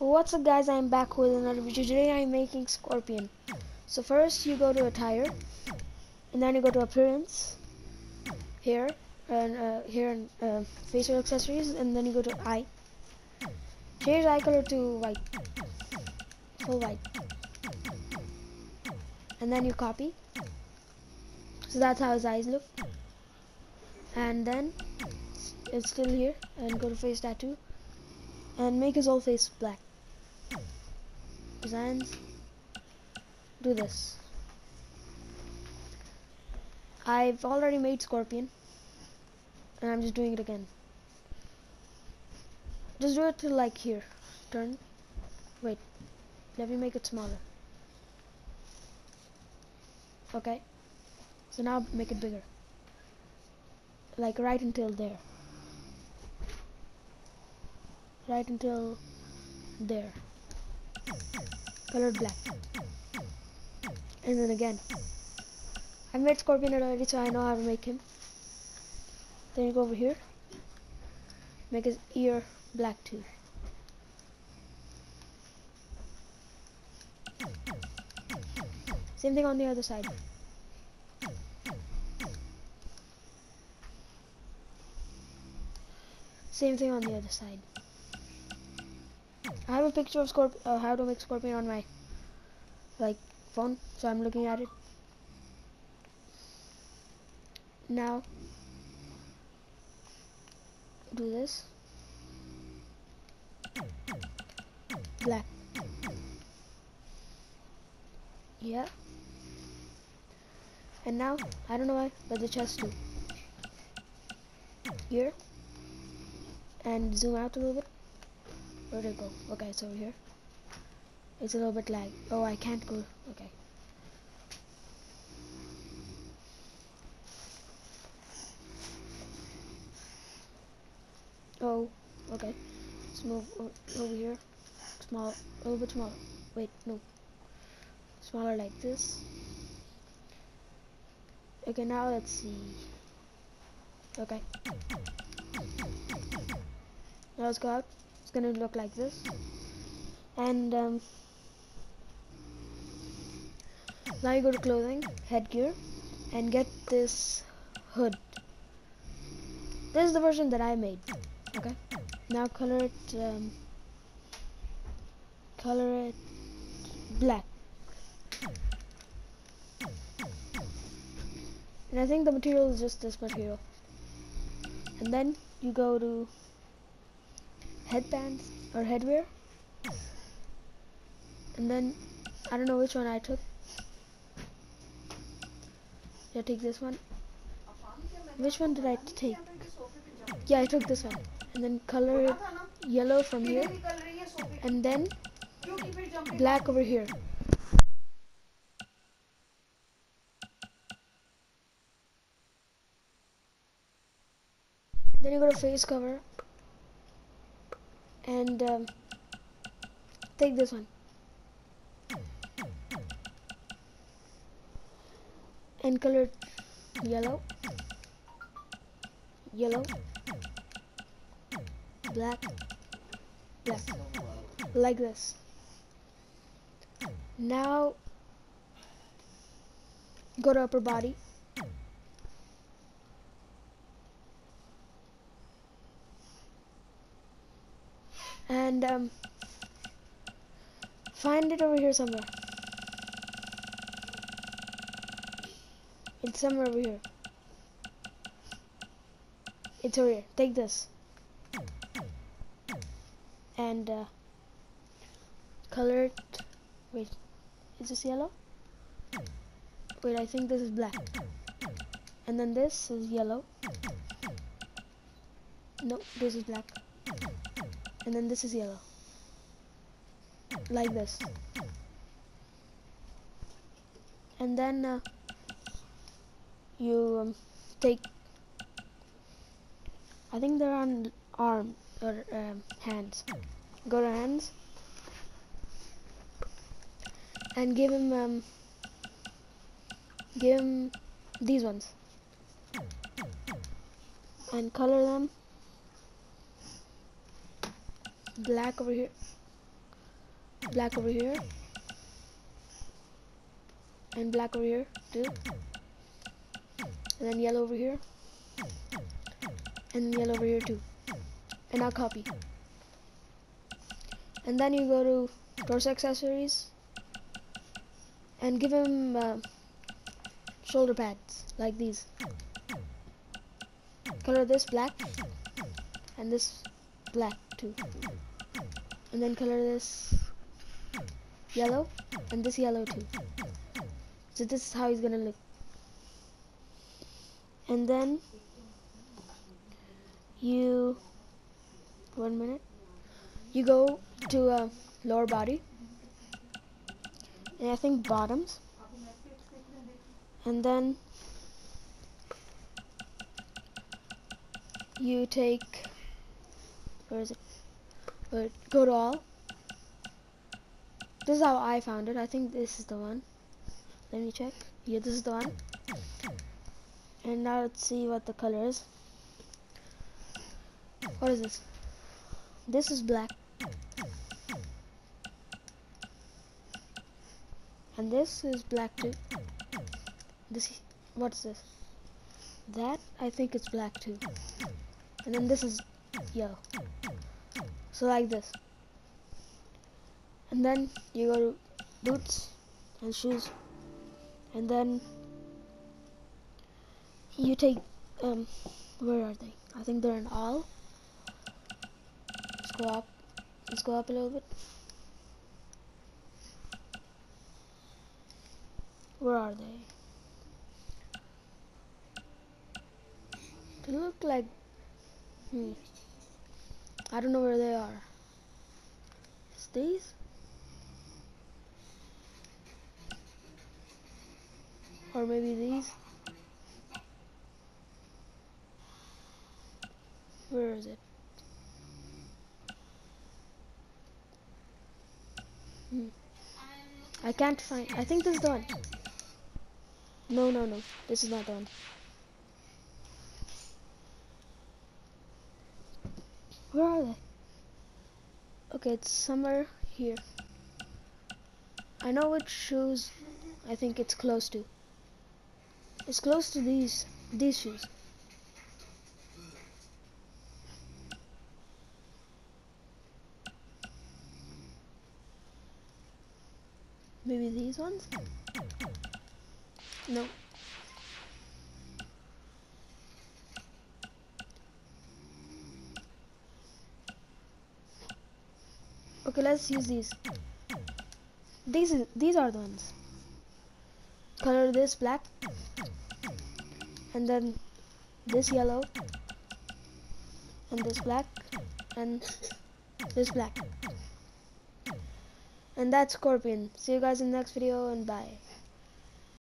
What's up guys, I'm back with another video. Today I'm making Scorpion. So first you go to attire, and then you go to appearance, here, and uh, here and uh, facial accessories, and then you go to eye. Change eye color to white, full white. And then you copy. So that's how his eyes look. And then it's still here, and go to face tattoo, and make his whole face black designs do this. I've already made scorpion and I'm just doing it again. Just do it to like here. Turn. Wait. Let me make it smaller. Okay. So now make it bigger. Like right until there. Right until there colored black. And then again. I made Scorpion already so I know how to make him. Then you go over here. Make his ear black too. Same thing on the other side. Same thing on the other side I have a picture of Scorp uh, how to make Scorpion on my like phone, so I'm looking at it now. Do this black. Yeah. And now I don't know why, but the chest too. Here and zoom out a little bit. Where'd it go? Okay, it's over here. It's a little bit lag. Oh, I can't go. Okay. Oh, okay. Let's move over here. Small, a little bit smaller. Wait, no. Smaller like this. Okay, now let's see. Okay. Now let's go out gonna look like this. And um, now you go to clothing headgear and get this hood. This is the version that I made. Okay. Now color it um, color it black. And I think the material is just this material. And then you go to headbands or headwear. And then I don't know which one I took. Yeah take this one. Which one did I take? Yeah I took this one. And then color it yellow from here. And then black over here. Then you go to face cover and um, take this one. And color yellow. Yellow. Black. Black. Like this. Now go to upper body and um, find it over here somewhere. It's somewhere over here. It's over here. Take this. And uh, color it. Wait, is this yellow? Wait, I think this is black. And then this is yellow. No, this is black and then this is yellow. Like this. And then uh, you um, take I think they're on arm or um, hands. Go to hands. And give him um, give him these ones. And color them black over here. Black over here. And black over here. Too and then yellow over here. And yellow over here too. And now copy. And then you go to torso accessories and give him uh, shoulder pads like these. Color this black and this black too and then color this yellow and this yellow too. So this is how he's gonna look. And then you one minute. You go to uh, lower body. And I think bottoms. And then you take where is it but go to all? This is how I found it. I think this is the one. Let me check. Yeah this is the one. And now let's see what the color is. What is this? This is black. And this is black too. This what's this? That I think it's black too. And then this is yellow so like this. And then you go to boots and shoes. And then you take um where are they? I think they're in all let's go up. Let's go up a little bit. Where are they? They look like hmm I don't know where they are is these or maybe these Where is it? Hmm. I can't find. I think this is the one. No, no, no. This is not the one. Where are they? Okay, it's somewhere here. I know which shoes I think it's close to. It's close to these these shoes. Maybe these ones? No. Okay, let's use these. These is, these are the ones. Color this black, and then this yellow, and this black, and this black. And that's Scorpion. See you guys in the next video and bye.